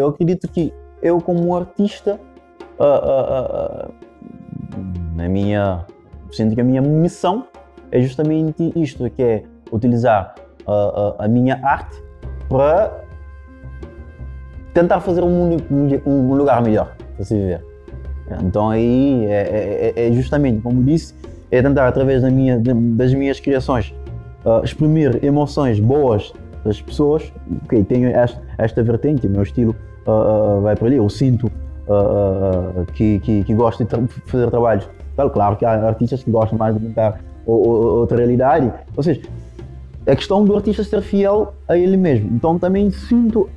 eu acredito que eu como artista, uh, uh, na minha, sinto que a minha missão é justamente isto, que é utilizar a minha arte para tentar fazer um, mundo, um lugar melhor para se viver. Então aí é, é, é, justamente, como disse, é tentar através da minha, das minhas criações uh, exprimir emoções boas das pessoas. Ok, tenho esta, esta vertente, o meu estilo uh, vai para ali. Eu sinto que, que, que, gosto de tra fazer trabalhos. Claro, que há artistas que gostam mais de pintar outra realidade. Ou seja, a questão do artista ser fiel a ele mesmo. Então também sinto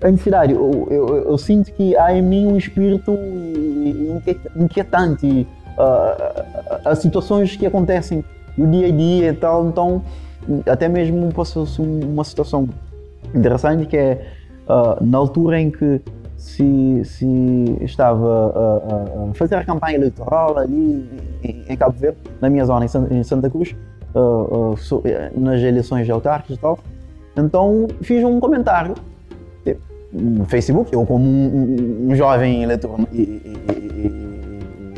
a necessidade, eu, eu, eu sinto que há em mim um espírito inquietante as situações que acontecem no dia a dia e tal. Então, até mesmo posso ser uma situação interessante que é uh, na altura em que se, se estava a, a, fazer a campanha eleitoral ali em, em Cabo Verde, na minha zona, em Santa Cruz, uh, uh, so, nas eleições autárquicas e tal. Então fiz um comentário no Facebook, eu como um, um jovem eleitor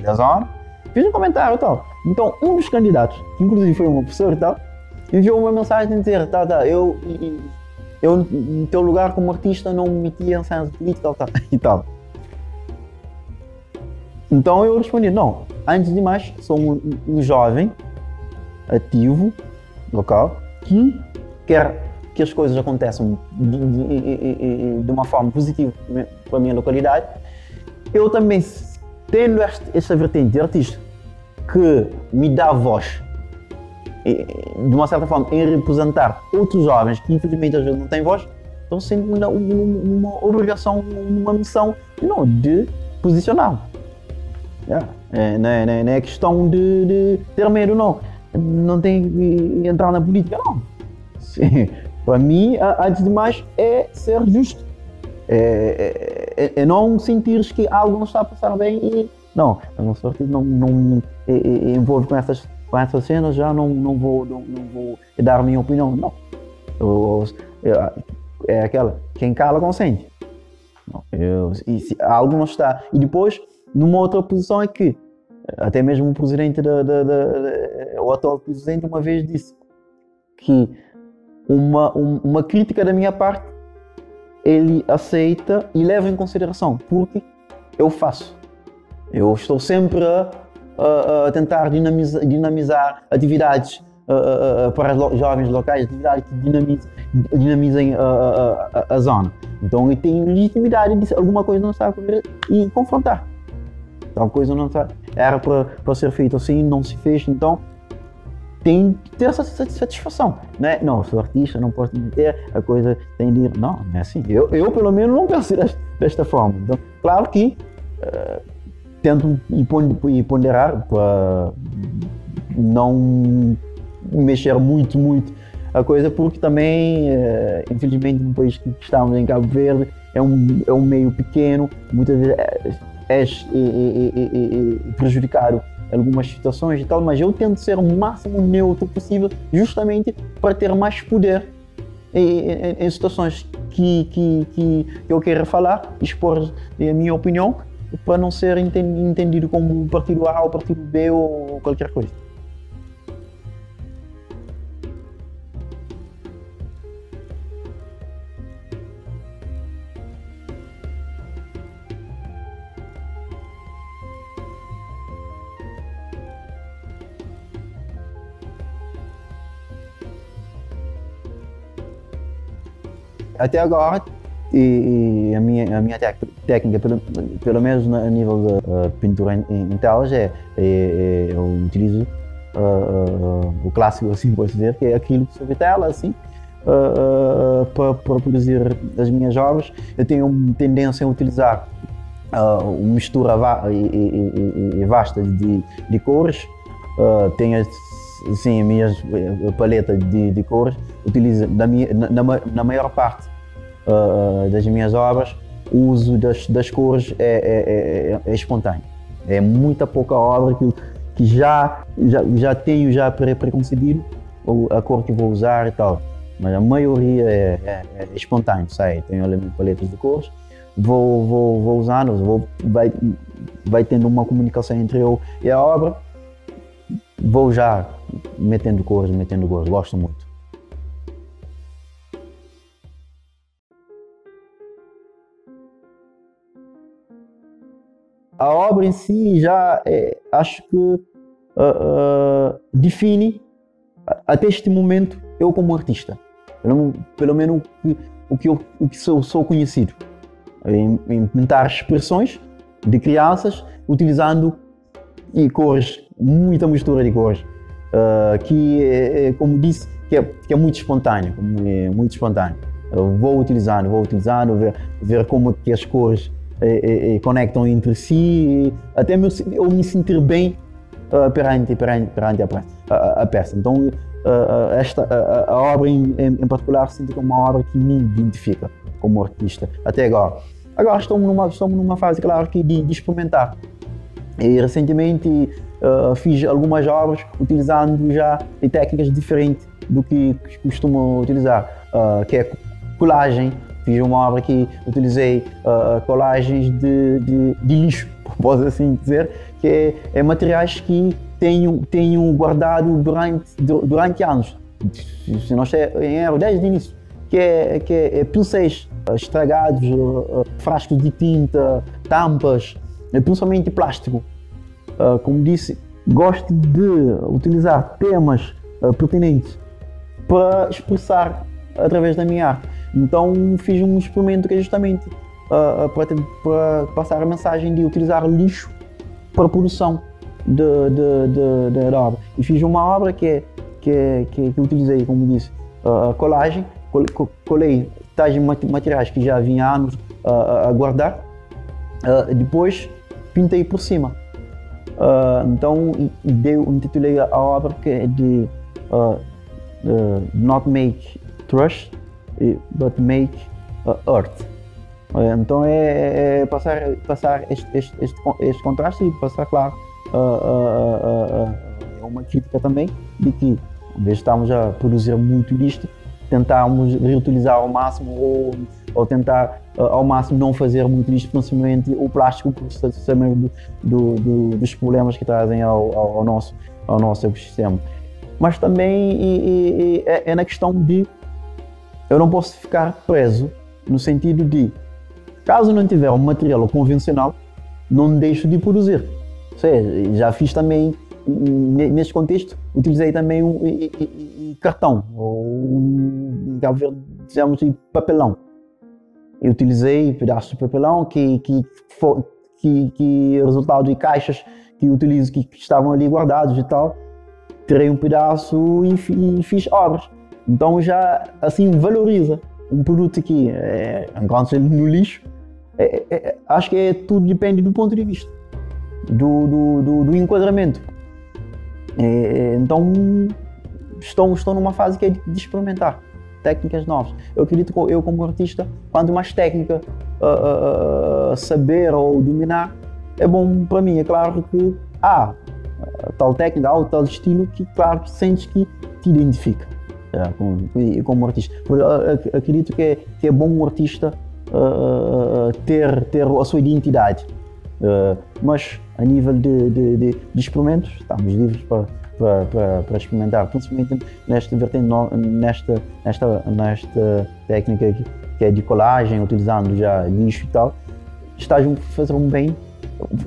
da zona, fiz um comentário e tal. Então um dos candidatos, que inclusive foi uma professor e tal, enviou uma mensagem dizer, tá, tá, eu, eu no teu lugar como artista não me metia em cenas política tal, e tal. Então eu respondi, não, antes de mais, sou um, um jovem ativo, local, que quer que as coisas aconteçam de, de, de uma forma positiva para a minha localidade. Eu também, tendo esta, esta vertente de artista que me dá voz, de uma certa forma, em representar outros jovens que infelizmente às vezes não têm voz, então sinto uma, uma, obrigação, uma missão não, de posicionar. Yeah. É, não, é, não é questão de, de ter medo, não não tem que entrar na política, não. Para mim, antes de mais, é ser justo. É, é, é, é não sentir que algo não está a passar bem e não, eu não sou não, não envolvo com essas, com essas cenas, já não, não, vou, não, não vou dar minha opinião. Não. Eu, eu, é aquela, quem cala consente. Não, eu, e se algo não está. E depois, numa outra posição é que até mesmo o presidente da, da, da, o atual presidente uma vez disse que uma, um, uma crítica da minha parte ele aceita e leva em consideração porque eu faço. Eu estou sempre a, a, a tentar dinamizar, dinamizar atividades a, para os jovens locais, atividades que dinamizem, dinamizem a, zona. Então eu tenho legitimidade de alguma coisa não está a correr e confrontar. Tal coisa não está era para ser feito assim, não se fez, então tem que ter essa satisfação, né? Não, sou artista, não posso meter, a coisa tem de. Não, não é assim. Eu, eu pelo menos, não penso desta, desta forma. Então, claro que uh, tento ponderar para não mexer muito, muito a coisa, porque também, uh, infelizmente, no país que estamos em Cabo Verde, é um, é um meio pequeno, muitas vezes és e, e, e, prejudicado em algumas situações e tal, mas eu tento ser o máximo neutro possível justamente para ter mais poder em, em, em situações que, que, que eu quero falar, expor a minha opinião, para não ser entendido como partido A ou partido B ou qualquer coisa. Até agora, e, e a minha, a minha técnica, pelo, pelo menos a nível de uh, pintura em, em telas, é, é, eu utilizo uh, uh, o clássico, assim posso dizer, que é aquilo sobre tela, assim, para, para produzir as minhas obras. Eu tenho tendência a utilizar uma mistura va e, e, vasta de, de cores. tenho assim, a minha paleta de, de cores, utilizo na, minha, na, na maior parte uh, das minhas obras, o uso das, das cores é, é, é, é, espontâneo. É muita pouca obra que, que já, já, já tenho já preconcebido a cor que vou usar e tal. Mas a maioria é, é, é espontâneo, sai. Tenho paletas de cores. vou, vou, vou usando, vou, vai, vai tendo uma comunicação entre eu e a obra, vou já metendo cores, metendo cores, gosto muito. A obra em si já é, acho que uh, uh, define até este momento eu como artista, pelo, pelo menos o que, eu o que sou, sou conhecido, em, em pintar expressões de crianças utilizando e cores, muita mistura de cores, uh, que é, como disse, que é, que é muito espontâneo, é muito espontâneo. Eu vou utilizando, vou utilizando, ver, ver como que as cores eh, eh, conectam entre si, até eu, me sentir bem uh, perante, perante, perante a, a, a peça. Então, uh, esta, a, a obra em, em, particular sinto como uma obra que me identifica como artista, até agora. Agora estamos numa, estamos numa fase, claro, que de, de experimentar. E recentemente uh, fiz algumas obras utilizando já técnicas diferentes do que costumo utilizar, que é colagem. Fiz uma obra que utilizei uh, colagens de, de, de, lixo, posso assim dizer, que é, é materiais que tenho, tenho guardado durante, durante anos. Se não sei, em erro desde o início, que é, que é, é pincéis estragados, frascos de tinta, tampas, principalmente plástico. Como disse, gosto de utilizar temas pertinentes para expressar através da minha arte. Então fiz um experimento que é justamente uh, para, passar a mensagem de utilizar lixo para a produção de, de, de, de, obra. E fiz uma obra que, é, que, é, que, que utilizei, como disse, uh, colagem, colei tais materiais que já vinha há anos uh, a guardar, depois pintei por cima. então deu, intitulei a obra que é de Not Make Trust, but Make Earth. Então é, é, é, passar, passar este, este, este, este contraste e passar, claro, uh, uh, uh, uma crítica também de que, em vez de estarmos a produzir muito lixo, tentarmos reutilizar ao máximo ou, ou tentar ao máximo não fazer muito lixo, principalmente o plástico, por saber do, do, do, dos problemas que trazem ao, ao, nosso, ao nosso ecossistema. Mas também e, e, é, é na questão de eu não posso ficar preso no sentido de Caso não tiver um material convencional, não deixo de produzir. Ou seja, já fiz também, neste contexto, utilizei também um, um, um cartão, ou um, digamos, papelão. Eu utilizei pedaços de papelão que, que, que, que resultado de caixas que utilizo, que estavam ali guardados e tal. Tirei um pedaço e, e fiz obras. Então já, assim, valoriza um produto que é, encontra ele no lixo, é, é, é, acho que é, tudo depende do ponto de vista, do, do, do, do enquadramento. É, é, então, estou, estou numa fase que é de, de, experimentar técnicas novas. Eu acredito que eu, como artista, quanto mais técnica uh, uh, saber ou dominar, é bom para mim. É claro que há tal técnica, há tal estilo que, claro, sentes que te identifica como, como artista. Acredito que é, que é bom um artista uh, ter, ter a sua identidade. Uh, mas a nível de, de, de, de experimentos, estamos livres para, para, para, para, experimentar, principalmente nesta vertente, nesta, nesta, nesta técnica que é de colagem, utilizando já lixo e tal, estás a fazer um bem,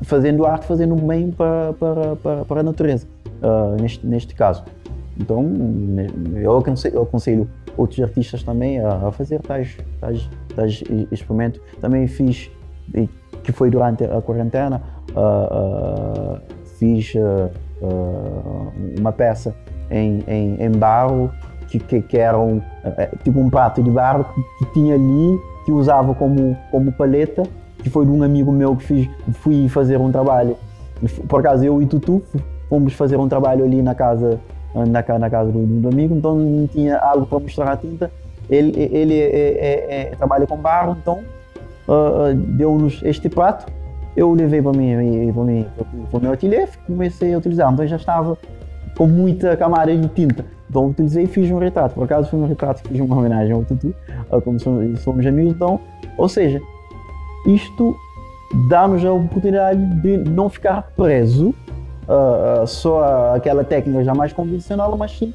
fazendo arte, fazendo um bem para, para, para, para a natureza, uh, neste, neste caso. Então, eu aconselho, eu aconselho outros artistas também a, fazer tais, tais, tais experimentos. Também fiz, que foi durante a quarentena, uh, uh, fiz uh, uma peça em, em, em barro, que, que, que era um, é, tipo um prato de barro que, que, tinha ali, que usava como, como paleta, que foi de um amigo meu que fiz, fui fazer um trabalho. Por acaso eu e Tutu fomos fazer um trabalho ali na casa na, na casa do, do, amigo, então não tinha algo para mostrar a tinta. Ele, ele é, é, é, trabalha com barro, então uh, deu-nos este prato. Eu levei para mim, para mim, para o meu ateliê, comecei a utilizar. Então já estava com muita camada de tinta. Então utilizei e fiz um retrato. Por acaso foi um retrato fiz uma homenagem ao Tutu, como somos, somos amigos. Então, ou seja, isto dá-nos a oportunidade de não ficar preso uh, só àquela técnica já mais convencional, mas sim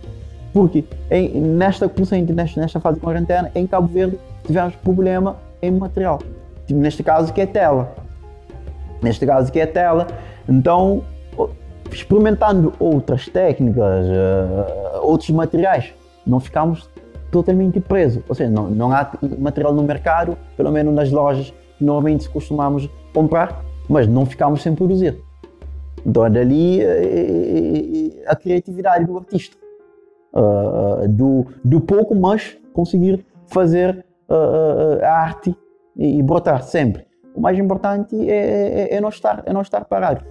porque em, nesta nesta, nesta fase de quarentena, em Cabo Verde, tivemos problema em material. Tipo, neste caso que é tela. Neste caso que é tela. Então, experimentando outras técnicas, uh, outros materiais, não ficamos totalmente presos. Ou seja, não, não há material no mercado, pelo menos nas lojas que normalmente costumamos comprar, mas não ficamos sem produzir. Então, é dali uh, a criatividade do artista uh, do, do pouco, mas conseguir fazer uh, a arte e, e brotar sempre. O mais importante é, é, é, não estar, é não estar parado.